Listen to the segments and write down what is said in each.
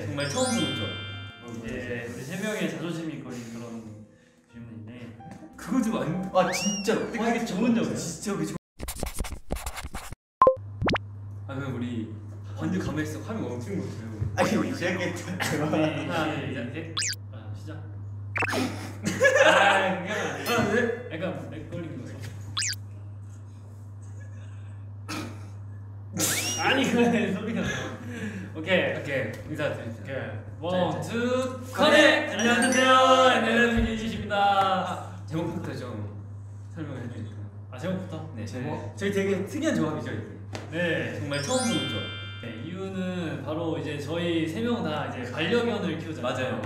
정말 처음 보는 점. 이제 우리 세 명의 자존심이 걸린 그런 질문인데 그거 좀 안. 아 진짜로. 와 이게 좋은 점이야. 진짜 그게 좋. 아 그럼 우리 완전 가만히 있어 화면 멈추는 거 같아요. 아니 시작했다. 우리 하나, 둘, 둘셋 아, 시작 아니 그래 소리가 나 오케이 오케이 인사드립니다. 오케이 자, 원투 자. 커넥 안녕하세요 NLF 유지십니다 아, 제목부터 좀 설명을 해주니까. 아 제목부터 네. 제목? 저희 되게 특이한 조합이죠 이게. 네 정말 처음 보는 점. 네, 이유는 바로 이제 저희 세 명 다 이제 반려견을 키우잖아요. 맞아요.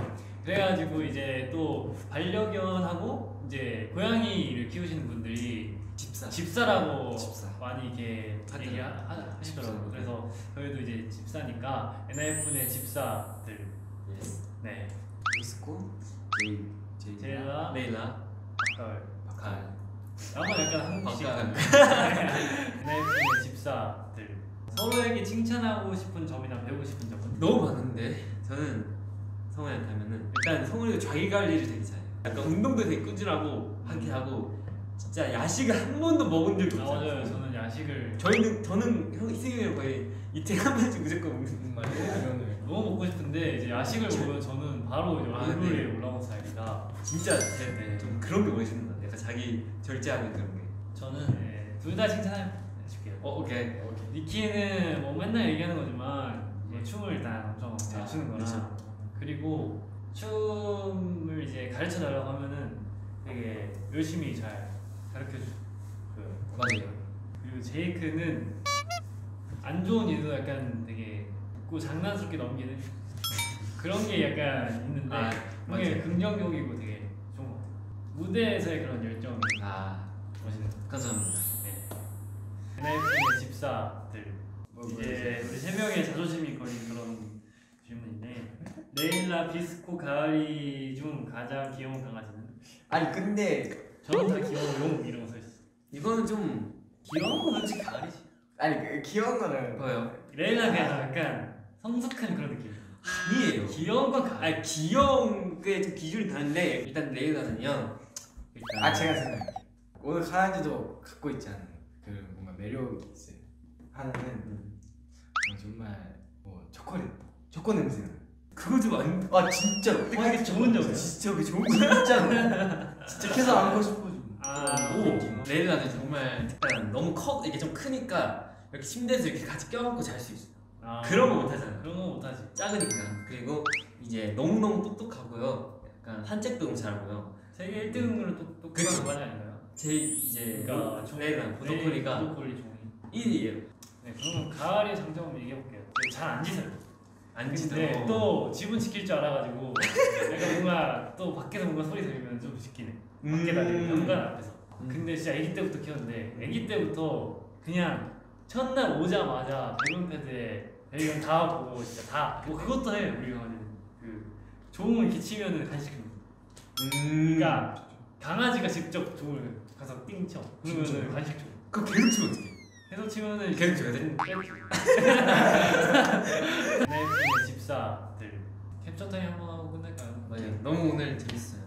그래가지고 이제 또 반려견하고 이제 고양이를 키우시는 분들이 집사. 집사라고 집사. 많이 이렇게. 얘기하시더라고요. 그래서 저희도 이제 집사니까 NF의 집사들. 네. 이스코. 제이. 제이. 제일라. 메일라. 아까 박한. 아마 약간 한국식. NF의 집사들. 서로에게 칭찬하고 싶은 점이나 배우고 싶은 점은? 너무 많은데 저는 성우한테 하면은 일단 성우가 자기 관리를 되게 잘해요. 약간 운동도 되게 꾸준하고 하게 하고 진짜 야식을 한 번도 먹은 적이 아, 없어요. 맞아요. 저는 야식을 저희는 저는 형 이승이 거의 이틀에 한 번씩 무조건 먹는 말이에요. 너무 먹고 싶은데 이제 야식을 먹으면 저는 바로 이제 아, 얼굴에 네. 올라온 스타일이라 진짜 제- 네. 좀 그런 게 멋있는 것 같아요. 자기 절제하는 그런 게. 저는 네, 둘다 칭찬해줄게요. 어 오케이. 니키는 뭐 맨날 얘기하는 거지만 뭐 춤을 일단 엄청 잘 아, 추는 거라 그리고 춤을 이제 가르쳐 달라고 하면은 되게 열심히 잘 가르쳐 주. 그 맞아요. 그리고 제이크는 안 좋은 일도 약간 되게 웃고 장난스럽게 넘기는 그런 게 약간 있는데 아, 그게. 긍정적이고 되게 좋은 것 같아요. 무대에서의 그런 열정이 아 멋있는. 감사합니다. 네. NF의 집사들 이제 우리 세 명의 자존심이 걸린 그런 레일라 비스코 가을이 중 가장 귀여운 강아지는 아니 근데 저는 다 귀여워 용 이런 거 써있어 이거는 좀 귀여운 건 솔직히 가을이지 아니 그 귀여운 거는 뭐예요? 레일라 그냥 약간 성숙한 그런 느낌 아니에요. 귀여운 건 가을 아 귀여운 게좀 기준이 다른데 일단 레이가는요. 일단 아 제가 생각해. 오늘 강아지도 갖고 있지 않은 그 뭔가 매력이 있어요. 하나는 음. 어, 정말 뭐 초콜릿, 초코 냄새. 그거 좀 안. 아 진짜로. 와, 이게 좋은 점이야. 진짜 그게 좋은 거. 진짜로. 진짜 계속 안고 싶어. 아, 오 레이가는 정말 일단 너무 커 이게 좀 크니까 이렇게 침대에서 이렇게 같이 껴안고 잘 수 있어. 아, 그런 거 못하잖아. 그런 거 못하지 작으니까 그리고 이제 너무 너무 똑똑하고요. 약간 산책도 너무 잘하고요. 세계 1등으로 똑똑한 그쵸. 강아지 아닌가요? 제 이제 그러니까 종- 레이랑 보도콜리가 보도콜리 종이 1위예요. 네, 그러면 가을의 장점을 얘기해 볼게요 잘안 짖어요 안 근데. 또 집은 지킬 줄 알아가지고 약간 뭔가 또 밖에서 뭔가 소리 들리면 좀 지키네 밖에 다니고 현관 앞에서 음. 근데 진짜 아기 때부터 키웠는데 아기 때부터 그냥 첫날 오자마자 배변 패드에 배변 다 보고 진짜 다 뭐 그것도 해 우리 강아지는 그 종을 이렇게 치면은 간식 음. 그러니까 강아지가 직접 종을 가서 띵쳐 그러면은 진짜요? 간식 줘 그거 계속 치면 어떡해? 해서 치면은 계속 줘야 돼? 음, 빼지. 네, 네, 집사들 캡처 타임 한번 하고 끝낼까요? 맞아요. 너무 오늘 재밌어요.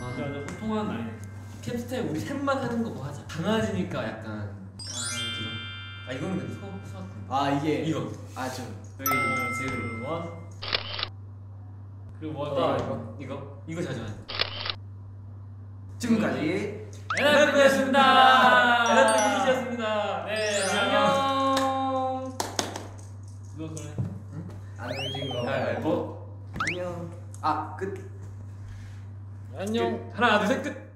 맞아, 맞아. 호통하는 날이네. 캡스타에 우리 셋만 하는 거 뭐 하자. 강아지니까 약간 강아지로. 아 이거는 근데 소 소확. 아 이게 이거. 아저 하나, 둘, 원. 그리고 뭐아 할까? 이거 이거 이거 자주 하는. 지금까지 에라프였습니다. 에라프 유지였습니다. 거. 가위바위보. 안녕. 아 끝. 안녕. 하나 둘 셋 끝.